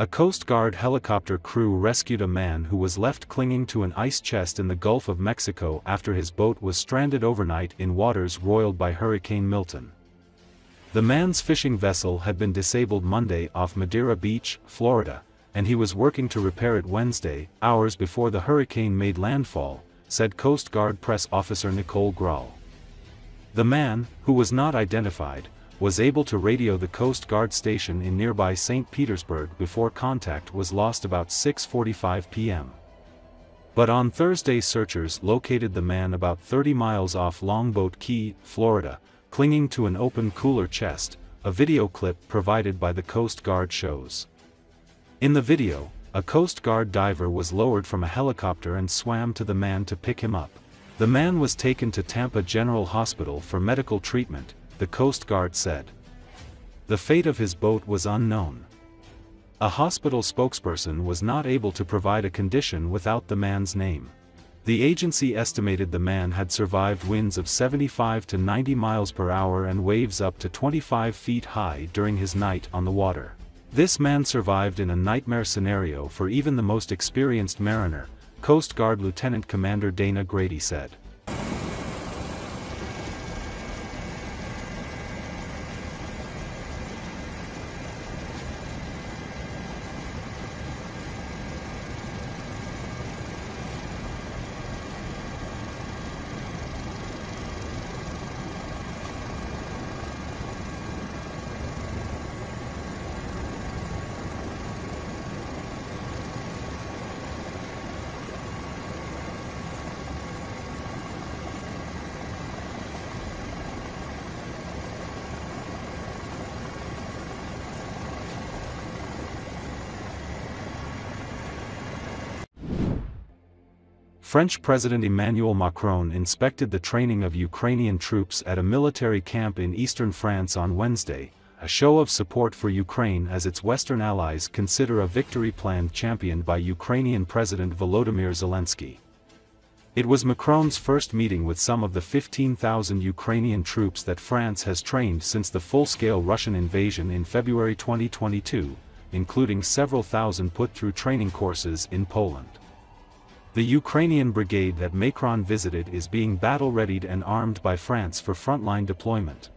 A Coast Guard helicopter crew rescued a man who was left clinging to an ice chest in the Gulf of Mexico after his boat was stranded overnight in waters roiled by Hurricane Milton. The man's fishing vessel had been disabled Monday off Madeira Beach, Florida, and he was working to repair it Wednesday, hours before the hurricane made landfall, said Coast Guard Press Officer Nicole Groll. The man, who was not identified, was able to radio the Coast Guard station in nearby St. Petersburg before contact was lost about 6.45 p.m. But on Thursday searchers located the man about 30 miles off Longboat Key, Florida, clinging to an open cooler chest, a video clip provided by the Coast Guard shows. In the video, a Coast Guard diver was lowered from a helicopter and swam to the man to pick him up. The man was taken to Tampa General Hospital for medical treatment, the Coast Guard said. The fate of his boat was unknown. A hospital spokesperson was not able to provide a condition without the man's name. The agency estimated the man had survived winds of 75 to 90 miles per hour and waves up to 25 feet high during his night on the water. This man survived in a nightmare scenario for even the most experienced mariner, Coast Guard Lieutenant Commander Dana Grady said. French President Emmanuel Macron inspected the training of Ukrainian troops at a military camp in eastern France on Wednesday, a show of support for Ukraine as its Western allies consider a victory plan championed by Ukrainian President Volodymyr Zelensky. It was Macron's first meeting with some of the 15,000 Ukrainian troops that France has trained since the full-scale Russian invasion in February 2022, including several thousand put through training courses in Poland. The Ukrainian brigade that Macron visited is being battle-readied and armed by France for frontline deployment.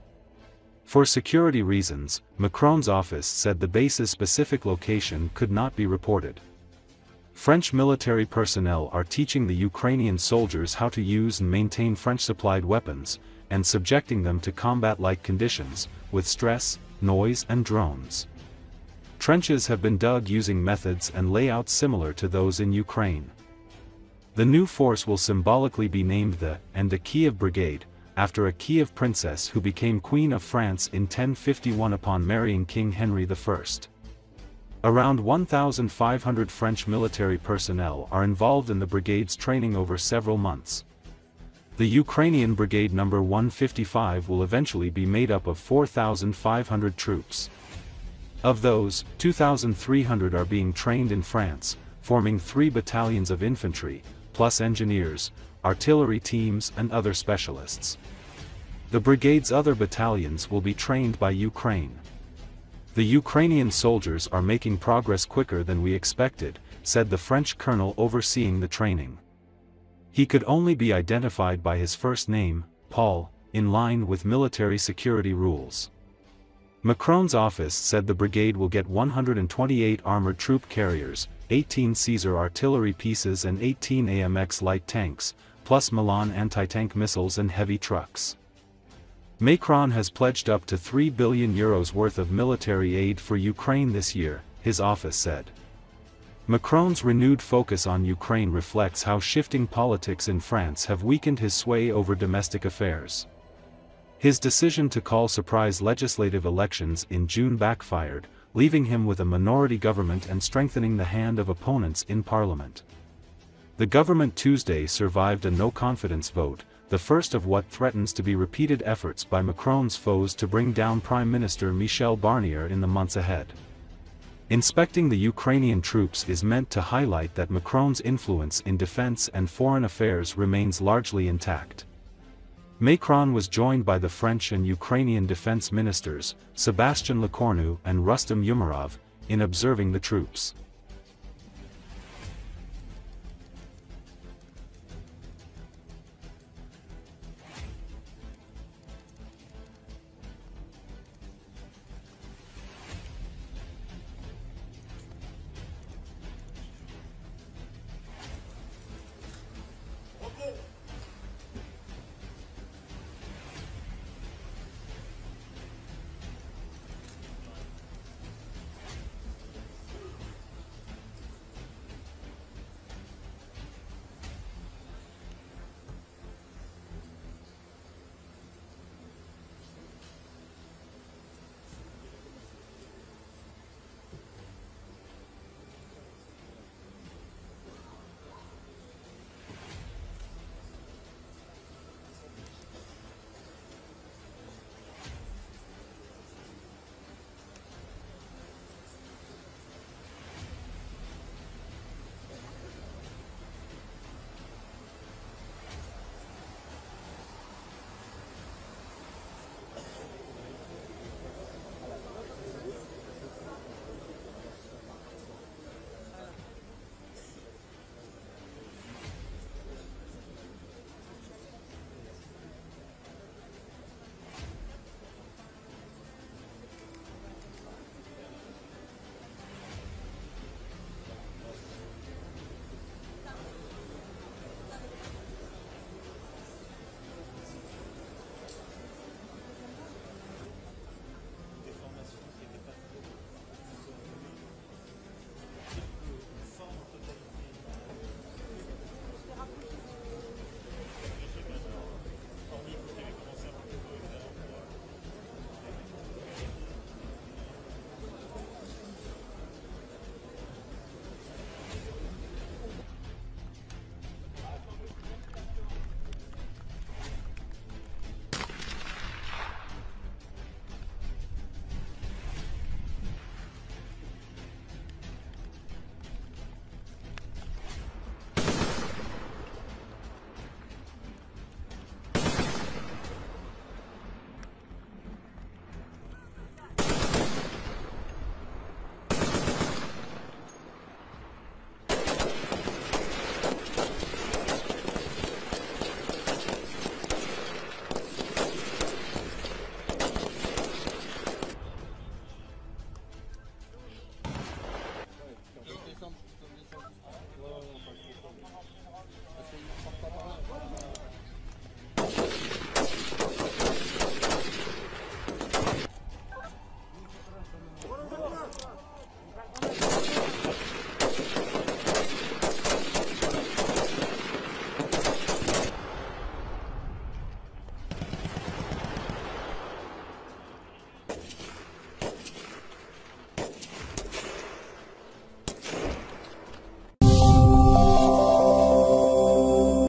For security reasons, Macron's office said the base's specific location could not be reported. French military personnel are teaching the Ukrainian soldiers how to use and maintain French-supplied weapons, and subjecting them to combat-like conditions, with stress, noise and drones. Trenches have been dug using methods and layouts similar to those in Ukraine. The new force will symbolically be named the Anne de Kiev Brigade, after a Kiev princess who became Queen of France in 1051 upon marrying King Henry I. Around 1,500 French military personnel are involved in the brigade's training over several months. The Ukrainian Brigade No. 155 will eventually be made up of 4,500 troops. Of those, 2,300 are being trained in France, forming three battalions of infantry, plus engineers, artillery teams and other specialists. The brigade's other battalions will be trained by Ukraine. The Ukrainian soldiers are making progress quicker than we expected, said the French colonel overseeing the training. He could only be identified by his first name, Paul, in line with military security rules. Macron's office said the brigade will get 128 armored troop carriers, 18 Caesar artillery pieces and 18 AMX light tanks, plus Milan anti-tank missiles and heavy trucks. Macron has pledged up to 3 billion euros worth of military aid for Ukraine this year, his office said. Macron's renewed focus on Ukraine reflects how shifting politics in France have weakened his sway over domestic affairs. His decision to call surprise legislative elections in June backfired, leaving him with a minority government and strengthening the hand of opponents in parliament. The government Tuesday survived a no-confidence vote, the first of what threatens to be repeated efforts by Macron's foes to bring down Prime Minister Michel Barnier in the months ahead. Inspecting the Ukrainian troops is meant to highlight that Macron's influence in defense and foreign affairs remains largely intact. Macron was joined by the French and Ukrainian defense ministers, Sébastien Lecornu and Rustem Umerov, in observing the troops.